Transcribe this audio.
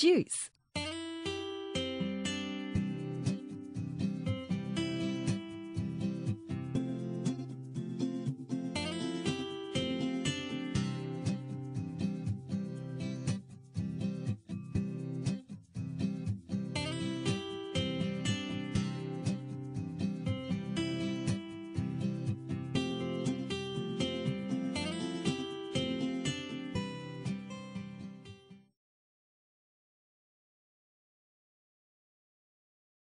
juice.